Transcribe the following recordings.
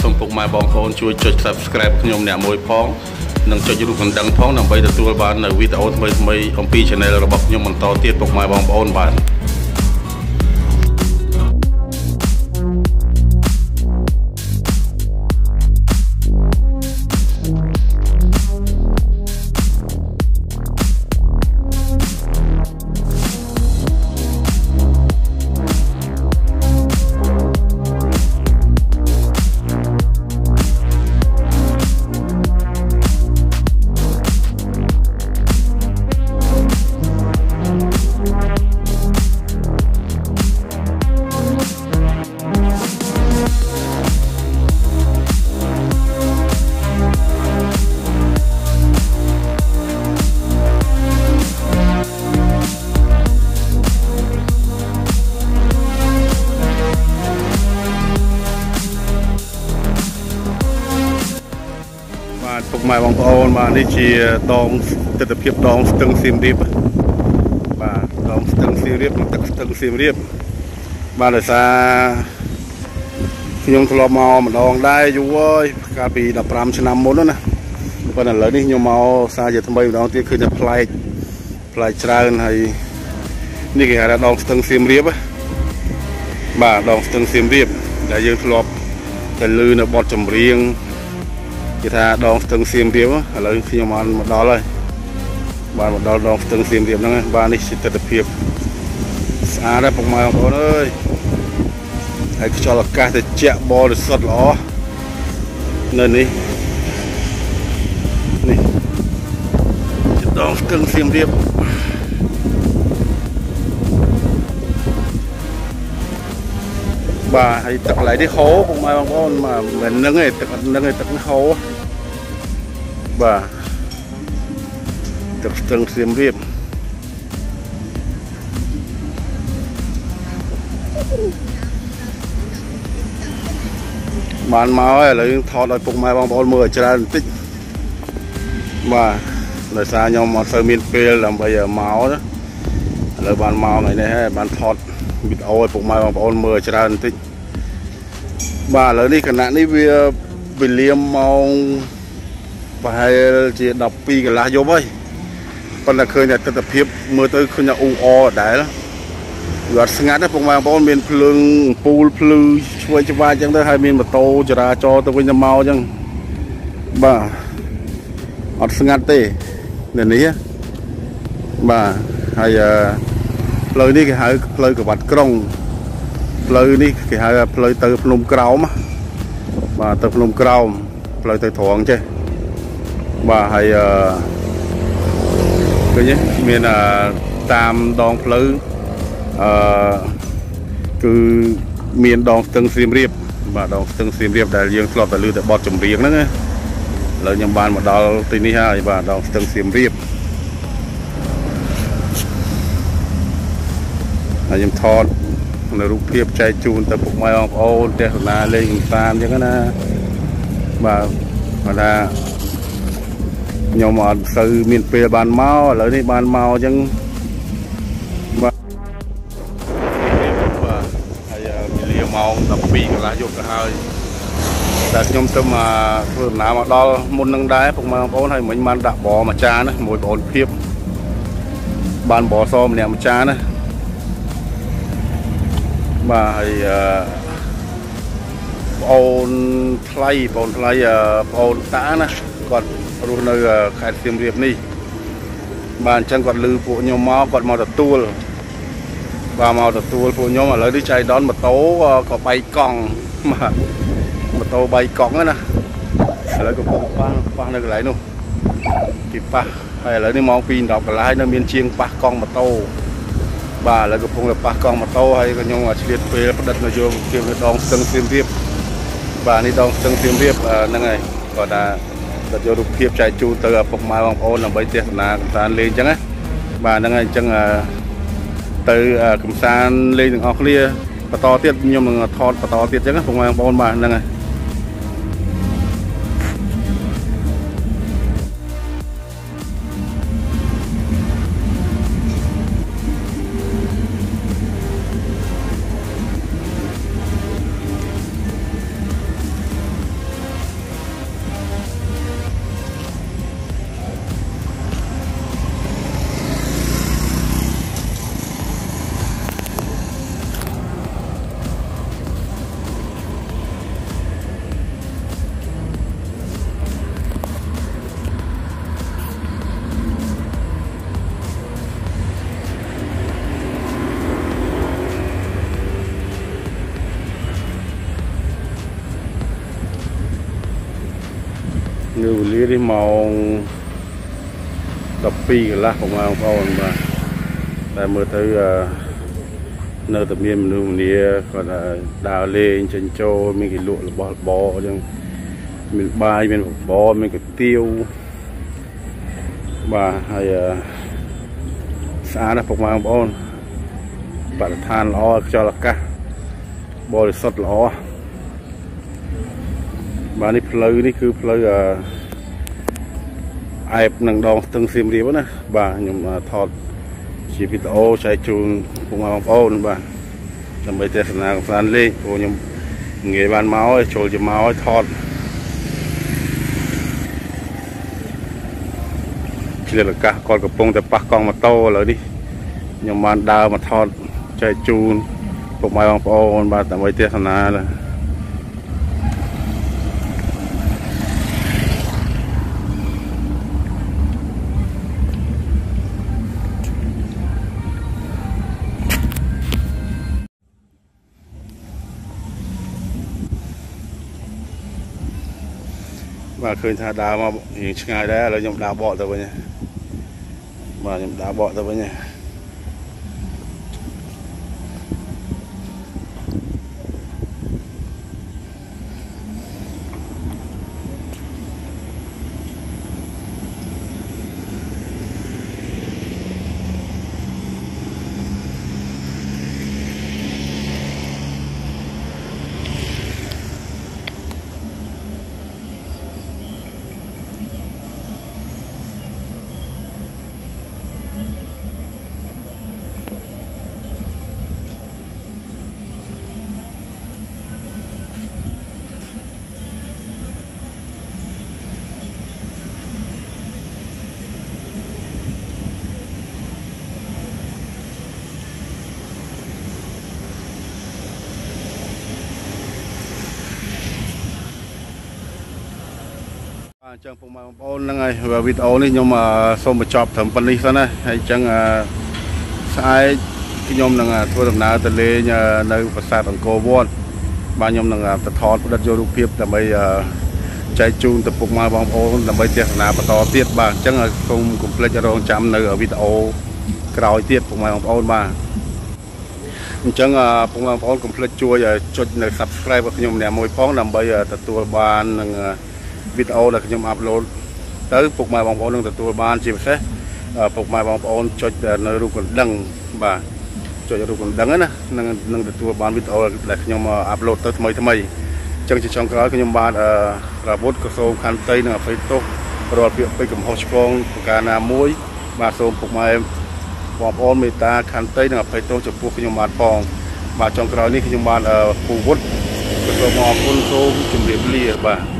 បាទសូមពុកម៉ែបងប្អូនជួយចុច Subscribe ខ្ញុំអ្នកមួយផងនិងចុចរូបកណ្ដឹងផងដើម្បីទទួលបាននៅវីដេអូថ្មីៗអំពី Channel របស់ខ្ញុំបន្តទៀតពុកម៉ែបងប្អូនបាទ បាទពុកម៉ែបងប្អូនបាទនេះជាដងទស្សនភាពដងស្ទឹងសៀមរាបបាទដងស្ទឹងសៀមរាបនិងទឹកស្ទឹងសៀមរាបបាទដោយសារខ្ញុំធ្លាប់មកម្ដងដែរយូរហើយកាលពី15ឆ្នាំមុនណាប៉ុន្តែឥឡូវនេះខ្ញុំមកសារជាថ្មីម្ដងទៀតឃើញតែប្លែកប្លែកច្រើនហើយនេះគេហៅថាដងស្ទឹងសៀមរាបបាទដងស្ទឹងសៀមរាបដែលយើងធ្លាប់តែឮនៅបទចម្រៀង គេថាដងស្ទឹងសៀមរាបឥឡូវខ្ញុំបានមកដល់ហើយបានមកដល់ដងស្ទឹងសៀមរាបហ្នឹងបាទនេះជាទស្សនភាពស្អាតដែរពុកម៉ែបងប្អូនអើយហើយខ្យល់អាកាសត្រជាក់បរិសុទ្ធល្អនៅនេះនេះជាដងស្ទឹងសៀមរាប បាទហើយទឹកកន្លែងនេះហូរពុកម៉ែបងប្អូនបាទមិននឹងទេទឹកអត់នឹងទេទឹកនេះហូរបាទទឹកស្ទឹងសៀមរាបបានមកហើយឥឡូវយើងថតឲ្យពុកម៉ែបងប្អូនមើលឲ្យច្រើនបន្តិចបាទដោយសារខ្ញុំអត់សូវមានពេលដើម្បីមកណាឥឡូវបានមកថ្ងៃនេះហើយបានថត វីដេអូឲ្យពុកម៉ែបងប្អូនមើលច្រើនបន្តិចបាទឥឡូវនេះគណៈនេះវាវេលាម៉ោងប្រហែលជា12កន្លះយប់ហើយប៉ុន្តែឃើញតែទស្សនភាពមើលទៅឃើញថាអ៊ូអដែរវាអត់ស្ងាត់ទេពុកម៉ែបងប្អូនមានភ្លើងអំពូលភ្លឺឆ្វេងច្បារអញ្ចឹងទៅហើយមានម៉ូតូចរាចរទៅវិញទៅមកអញ្ចឹងបាទអត់ស្ងាត់ទេនៅនេះបាទហើយអឺ ផ្លូវនេះគេហៅផ្លូវកវត្តក្រុងផ្លូវនេះគេហៅផ្លូវទៅភ្នំក្រោមបាទទៅភ្នំក្រោមផ្លូវទៅត្រង់ចេះបាទហើយអឺឃើញទេមានតាមដងផ្លូវអឺគឺមានដងស្ទឹងសៀមរាបបាទដងស្ទឹងសៀមរាបដែលយើងធ្លាប់តែលើតែបទចម្រៀងហ្នឹងណាឥឡូវខ្ញុំបានមកដល់ទីនេះហើយបាទដងស្ទឹងសៀមរាប ហើយខ្ញុំថតនៅរូបភាពចែកជូនទៅពុកម៉ែបងប្អូនទស្សនាលេងកម្សាន្តអញ្ចឹងណាបាទគាត់ថាខ្ញុំអត់សូវមានពេលបានមកឥឡូវនេះបានមកអញ្ចឹងបាទបាទហើយវេលាម៉ោង12កន្លះយប់ទៅហើយតែខ្ញុំទៅមកធ្វើដំណើរមកដល់មុននឹងដែរពុកម៉ែបងប្អូនហើយមិញបានដាក់បរមួយចានណាមួយបងប្អូនភាពបានបរសម្នាក់មួយចានណា បាទហើយអឺបងអូនថ្លៃបងអូនថ្លៃបងអូនតាណាគាត់រស់នៅខេត្តសៀមរាបនេះបាទអញ្ចឹងគាត់លឺពួកខ្ញុំមកគាត់មកទទួលបាទមកទទួលពួកខ្ញុំឥឡូវនេះចៃដនម៉ូតូក៏បែកកង់បាទម៉ូតូបែកកង់ណាឥឡូវកំពុងប៉ះប៉ះនៅកន្លែងនោះគេប៉ះហើយឥឡូវនេះម៉ោង2 10កន្លះនៅមានជាងប៉ះកង់ម៉ូតូ បាទឥឡូវកំពុងតែប៉ះកង់ម៉ូតូហើយក៏ខ្ញុំឆ្លៀតពេលផ្ដិតនៅយកគៀវនៅដងស្ទឹងសៀមរាបបាទនេះដងស្ទឹងសៀមរាបហ្នឹងហើយគាត់ថាគាត់យករូបភាពចែកជូនទៅពុកម៉ែបងប្អូនដើម្បីទស្សនាកម្សាន្តលេងអញ្ចឹងណាបាទហ្នឹងហើយអញ្ចឹងទៅកម្សាន្តលេងទាំងអស់គ្នាបន្តទៀតខ្ញុំនឹងថតបន្តទៀតអញ្ចឹងពុកម៉ែបងប្អូនបាទហ្នឹងហើយ វេលានេះម៉ោង12កន្លះបងប្អូនបាទតែមើលទៅអឺនៅតែមានមនុស្សម្នាគាត់ដើរលេងចិញ្ចោមានគេលក់របស់របរអញ្ចឹងមានបាយមានបបរមានគុយទាវបាទហើយស្អាតណាស់ពុកម៉ែបងប្អូនបរិស្ថានល្អខ្យល់អាកាសបរិសុទ្ធល្អបាទនេះផ្លូវនេះគឺផ្លូវអឺ អែបនឹងដងស្ទឹងសៀមរាបណាបាទខ្ញុំថតជាវីដេអូចែកជូនពុកម៉ែបងប្អូនបាទដើម្បីទស្សនាកំសាន្តលេងព្រោះខ្ញុំងាយបានមកហើយចូលជាមកហើយថតឆ្លៀតឱកាសគាត់កំពុងតែប៉ះកង់ម៉ូតូឥឡូវនេះខ្ញុំបានដើរមកថតចែកជូនពុកម៉ែបងប្អូនបាទដើម្បីទស្សនាឡើយ បាទឃើញថាដើរមករៀងឆ្ងាយដែរឥឡូវខ្ញុំដើរបកទៅវិញបាទខ្ញុំដើរបកទៅវិញបាទ អញ្ចឹងពុកម៉ែបងប្អូនហ្នឹងហើយវីដេអូនេះខ្ញុំសូមបញ្ចប់ត្រឹមប៉ុណ្្នេះសិនណាហើយអញ្ចឹងស្អែកខ្ញុំនឹងធ្វើដំណើរទៅលេងនៅប្រាសាទអង្គរវត្តបាទខ្ញុំនឹងទៅថតផ្ដិតយករូបភាពដើម្បីចែកជូនទៅពុកម៉ែបងប្អូនដើម្បីទស្សនាបន្តទៀតបាទអញ្ចឹងសូមកុំភ្លេចរងចាំនៅវីដេអូក្រោយទៀតពុកម៉ែបងប្អូនបាទអញ្ចឹងពុកម៉ែបងប្អូនកុំភ្លេចជួយចុចនៅ Subscribe របស់ខ្ញុំម្នាក់មួយផងដើម្បីទទួលបាននឹង វីដេអូដែលខ្ញុំអាប់ឡូតទៅពុកម៉ែបងប្អូននឹងទទួលបានជាពិសេសពុកម៉ែបងប្អូនចុចនៅរូបកណ្ដឹងបាទចុចរូបកណ្ដឹងណានឹងនឹងទទួលបានវីដេអូដែលខ្ញុំអាប់ឡូតទៅថ្មីថ្មីអញ្ចឹងជាចុងក្រោយខ្ញុំបានប្រវត្តិក៏សូមខន្តីនិងអភ័យទោសរាល់ពាក្យពេចន៍កំហុសឆ្គងប្រការណាមួយ បាទសូមពុកម៉ែបងប្អូនមេត្តាខន្តីនិងអភ័យទោសចំពោះខ្ញុំបាទផងបាទចុងក្រោយនេះខ្ញុំបានពូវុទ្ធក៏សូមអរគុណសូមជម្រាបលាបាទ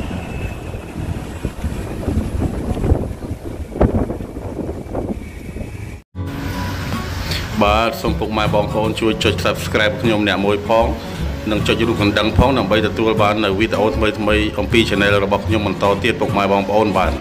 បាទសូមពុកម៉ែបងប្អូនជួយចុច Subscribe ខ្ញុំអ្នកមួយផងនិងចុចរូបកណ្ដឹងផងដើម្បីទទួលបាននៅវីដេអូថ្មីៗអំពី Channel របស់ខ្ញុំបន្តទៀតពុកម៉ែបងប្អូនបាទ